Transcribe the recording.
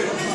uh, good.